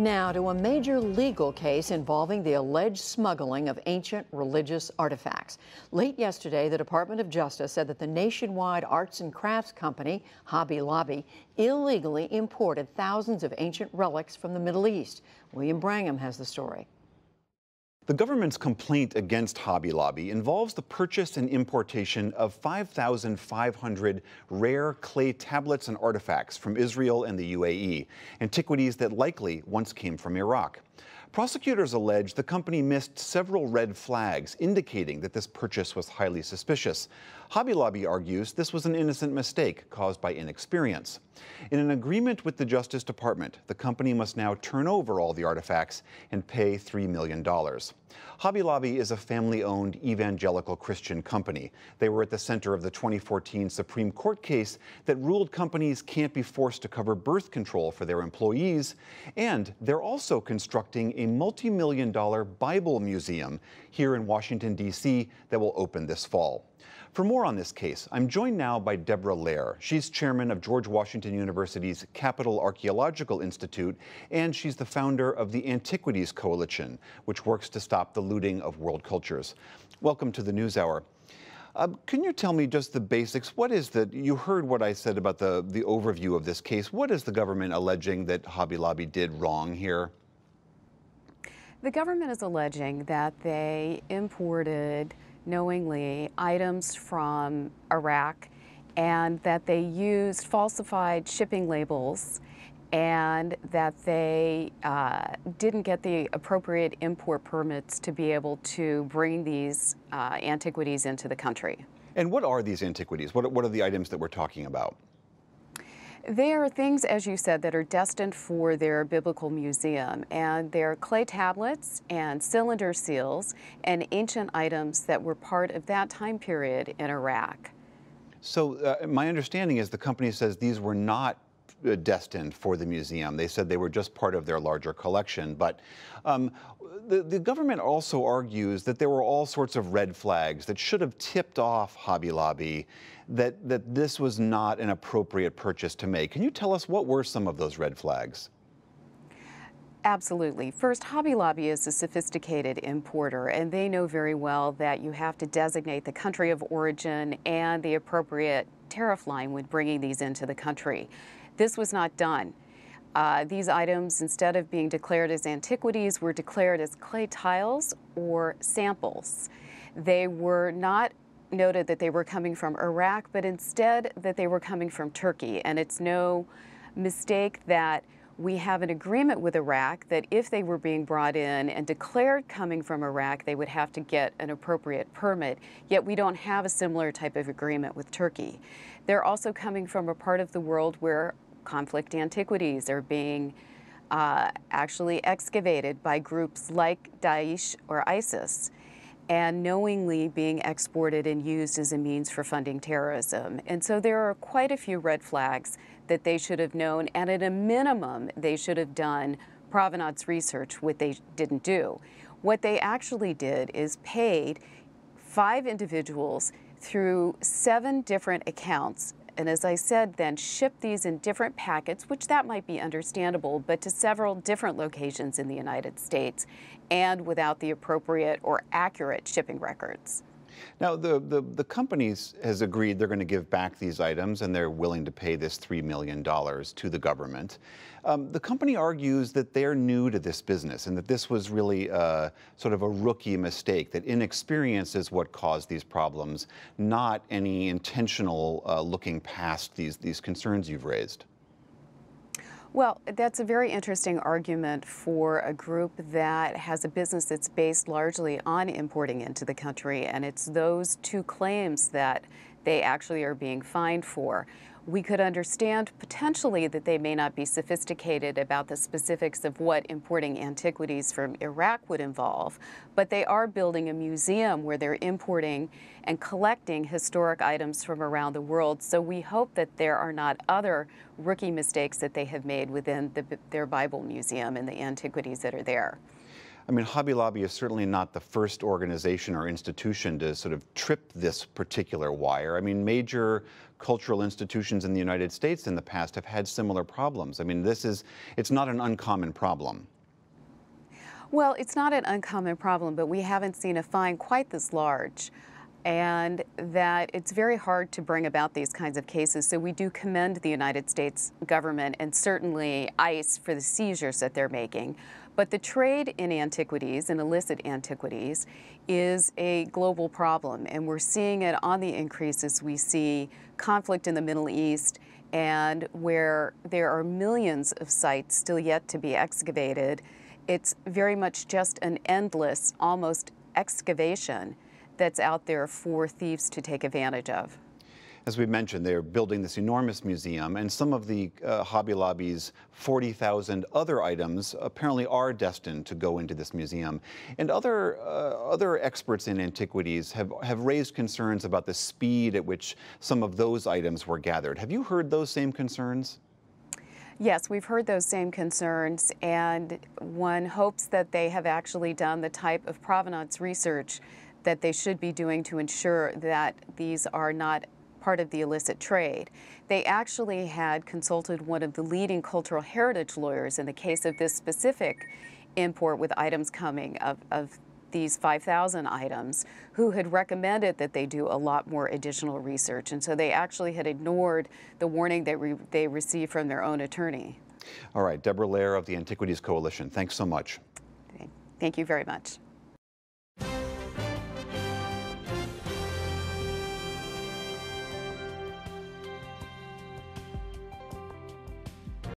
Now to a major legal case involving the alleged smuggling of ancient religious artifacts. Late yesterday, the Department of Justice said that the nationwide arts and crafts company, Hobby Lobby, illegally imported thousands of ancient relics from the Middle East. William Brangham has the story. The government's complaint against Hobby Lobby involves the purchase and importation of 5,500 rare clay tablets and artifacts from Israel and the UAE, antiquities that likely once came from Iraq. Prosecutors allege the company missed several red flags indicating that this purchase was highly suspicious. Hobby Lobby argues this was an innocent mistake caused by inexperience. In an agreement with the Justice Department, the company must now turn over all the artifacts and pay $3 million. Hobby Lobby is a family owned evangelical Christian company. They were at the center of the 2014 Supreme Court case that ruled companies can't be forced to cover birth control for their employees. And they're also constructing a multi million dollar Bible museum here in Washington, D.C., that will open this fall. For more on this case, I'm joined now by Deborah Lehr. She's chairman of George Washington University's Capitol Archaeological Institute, and she's the founder of the Antiquities Coalition, which works to stop the looting of world cultures. Welcome to the NewsHour. Uh, can you tell me just the basics? What is the, you heard what I said about the, the overview of this case. What is the government alleging that Hobby Lobby did wrong here? The government is alleging that they imported knowingly items from Iraq and that they used falsified shipping labels and that they uh, didn't get the appropriate import permits to be able to bring these uh, antiquities into the country. And what are these antiquities? What, what are the items that we're talking about? They are things, as you said, that are destined for their biblical museum, and they're clay tablets and cylinder seals and ancient items that were part of that time period in Iraq. So, uh, my understanding is the company says these were not uh, destined for the museum. They said they were just part of their larger collection. But um, the, the government also argues that there were all sorts of red flags that should have tipped off Hobby Lobby that, that this was not an appropriate purchase to make. Can you tell us what were some of those red flags? Absolutely. First, Hobby Lobby is a sophisticated importer, and they know very well that you have to designate the country of origin and the appropriate tariff line when bringing these into the country. This was not done. Uh, these items, instead of being declared as antiquities, were declared as clay tiles or samples. They were not noted that they were coming from Iraq, but instead that they were coming from Turkey. And it's no mistake that we have an agreement with Iraq that if they were being brought in and declared coming from Iraq, they would have to get an appropriate permit. Yet we don't have a similar type of agreement with Turkey. They're also coming from a part of the world where conflict antiquities are being uh, actually excavated by groups like Daesh or ISIS and knowingly being exported and used as a means for funding terrorism. And so there are quite a few red flags that they should have known, and at a minimum, they should have done provenance research, what they didn't do. What they actually did is paid five individuals through seven different accounts and as I said, then ship these in different packets, which that might be understandable, but to several different locations in the United States and without the appropriate or accurate shipping records. Now, the, the, the companies has agreed they're going to give back these items and they're willing to pay this $3 million to the government. Um, the company argues that they're new to this business and that this was really uh, sort of a rookie mistake, that inexperience is what caused these problems, not any intentional uh, looking past these, these concerns you've raised. Well, that's a very interesting argument for a group that has a business that's based largely on importing into the country, and it's those two claims that they actually are being fined for we could understand potentially that they may not be sophisticated about the specifics of what importing antiquities from Iraq would involve, but they are building a museum where they're importing and collecting historic items from around the world. So we hope that there are not other rookie mistakes that they have made within the, their Bible museum and the antiquities that are there. I mean, Hobby Lobby is certainly not the first organization or institution to sort of trip this particular wire. I mean, major cultural institutions in the United States in the past have had similar problems. I mean, this is, it's not an uncommon problem. Well, it's not an uncommon problem, but we haven't seen a fine quite this large and that it's very hard to bring about these kinds of cases. So we do commend the United States government and certainly ICE for the seizures that they're making. But the trade in antiquities and illicit antiquities is a global problem, and we're seeing it on the increase as we see conflict in the Middle East and where there are millions of sites still yet to be excavated. It's very much just an endless, almost excavation that's out there for thieves to take advantage of. As we mentioned, they're building this enormous museum, and some of the uh, Hobby Lobby's 40,000 other items apparently are destined to go into this museum. And other, uh, other experts in antiquities have, have raised concerns about the speed at which some of those items were gathered. Have you heard those same concerns? Yes, we've heard those same concerns, and one hopes that they have actually done the type of provenance research that they should be doing to ensure that these are not part of the illicit trade. They actually had consulted one of the leading cultural heritage lawyers in the case of this specific import with items coming of, of these 5,000 items who had recommended that they do a lot more additional research. And so they actually had ignored the warning that re they received from their own attorney. All right, Deborah Lehr of the Antiquities Coalition, thanks so much. Thank you very much.